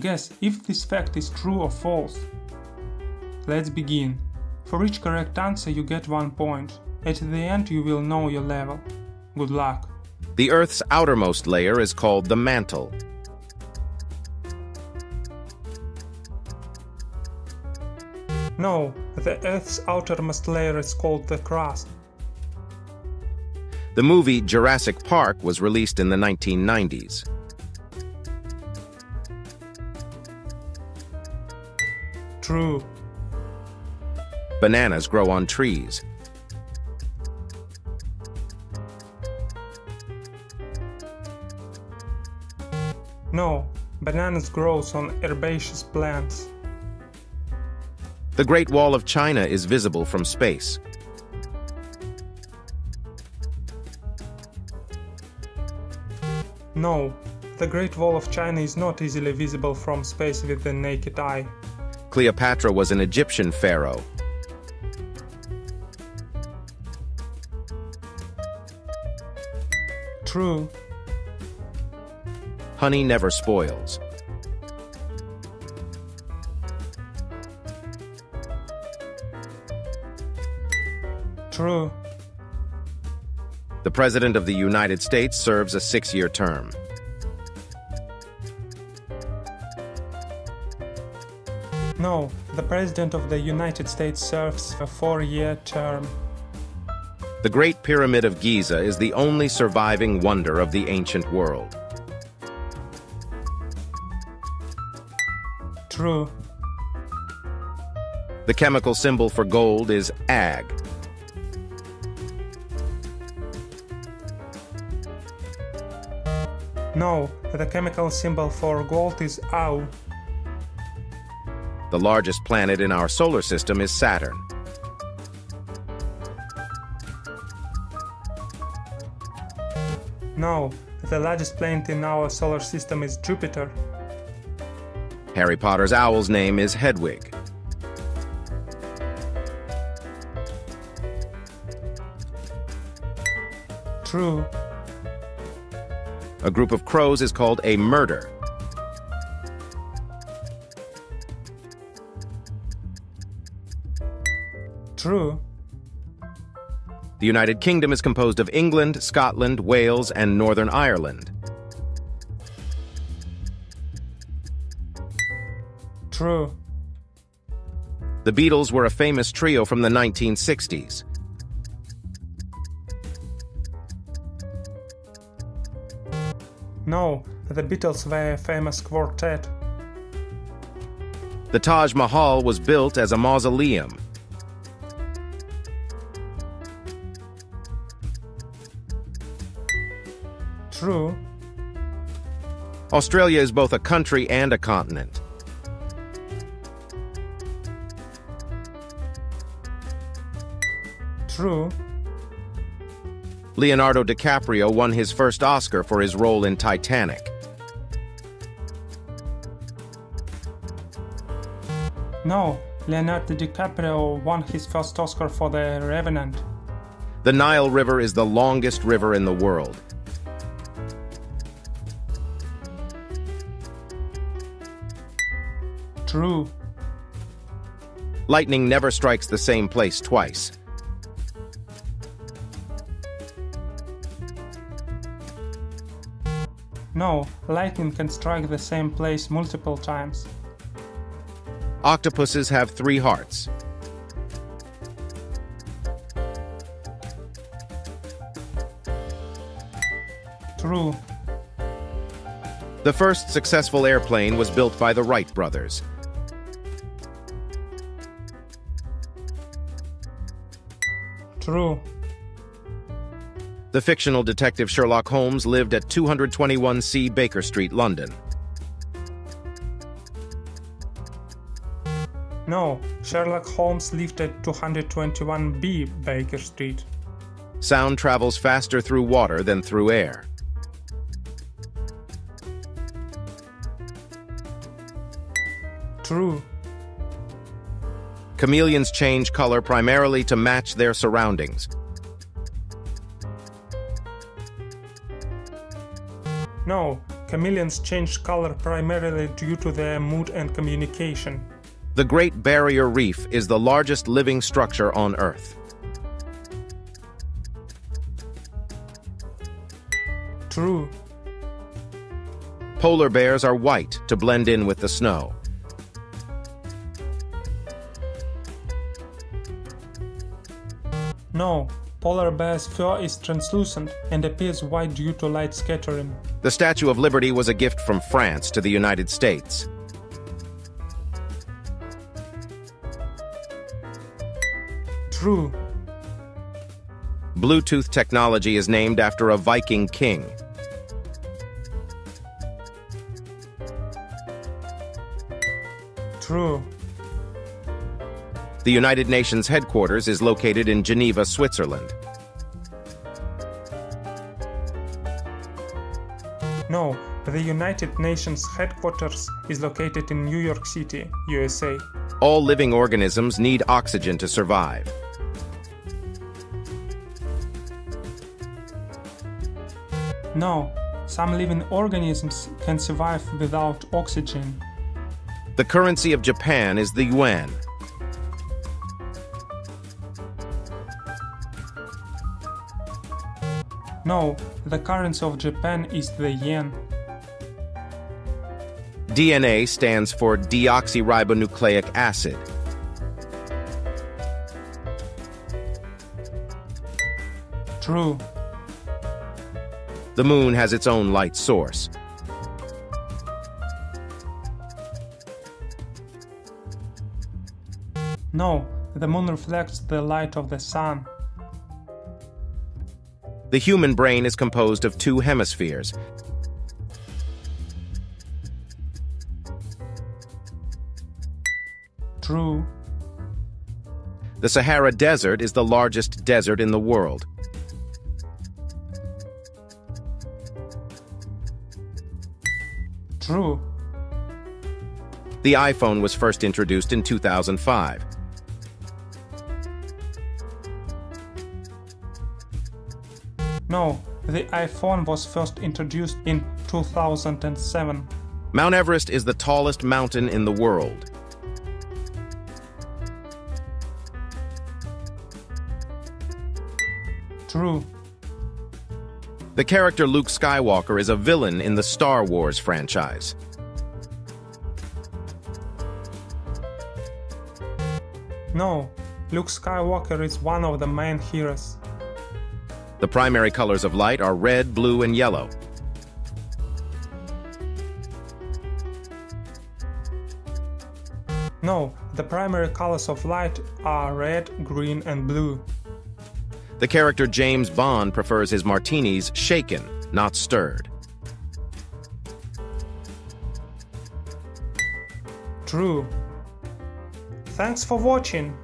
Guess if this fact is true or false. Let's begin. For each correct answer you get one point. At the end you will know your level. Good luck. The Earth's outermost layer is called the mantle. No, the Earth's outermost layer is called the crust. The movie Jurassic Park was released in the 1990s. True. Bananas grow on trees. No, bananas grows on herbaceous plants. The Great Wall of China is visible from space. No, the Great Wall of China is not easily visible from space with the naked eye. Cleopatra was an Egyptian pharaoh. True. Honey never spoils. True. The President of the United States serves a six-year term. No, the President of the United States serves a four-year term. The Great Pyramid of Giza is the only surviving wonder of the ancient world. True. The chemical symbol for gold is Ag. No, the chemical symbol for gold is Au. The largest planet in our solar system is Saturn. No, the largest planet in our solar system is Jupiter. Harry Potter's owl's name is Hedwig. True. A group of crows is called a murder. True. The United Kingdom is composed of England, Scotland, Wales, and Northern Ireland. True. The Beatles were a famous trio from the 1960s. No, the Beatles were a famous quartet. The Taj Mahal was built as a mausoleum. True. Australia is both a country and a continent. True. Leonardo DiCaprio won his first Oscar for his role in Titanic. No, Leonardo DiCaprio won his first Oscar for The Revenant. The Nile River is the longest river in the world. True. Lightning never strikes the same place twice. No, lightning can strike the same place multiple times. Octopuses have three hearts. True. The first successful airplane was built by the Wright brothers. True. The fictional detective Sherlock Holmes lived at 221C Baker Street, London. No, Sherlock Holmes lived at 221B Baker Street. Sound travels faster through water than through air. True. Chameleons change color primarily to match their surroundings. No, chameleons change color primarily due to their mood and communication. The Great Barrier Reef is the largest living structure on Earth. True. Polar bears are white to blend in with the snow. No, polar bear's fur is translucent and appears white due to light scattering. The Statue of Liberty was a gift from France to the United States. True. Bluetooth technology is named after a Viking king. True. The United Nations headquarters is located in Geneva, Switzerland. No, the United Nations headquarters is located in New York City, USA. All living organisms need oxygen to survive. No, some living organisms can survive without oxygen. The currency of Japan is the yuan. No, the currency of Japan is the yen. DNA stands for deoxyribonucleic acid. True. The moon has its own light source. No, the moon reflects the light of the sun. The human brain is composed of two hemispheres. True. The Sahara Desert is the largest desert in the world. True. The iPhone was first introduced in 2005. No, the iPhone was first introduced in 2007. Mount Everest is the tallest mountain in the world. True. The character Luke Skywalker is a villain in the Star Wars franchise. No, Luke Skywalker is one of the main heroes. The primary colors of light are red, blue, and yellow. No, the primary colors of light are red, green, and blue. The character James Bond prefers his martinis shaken, not stirred. True. Thanks for watching.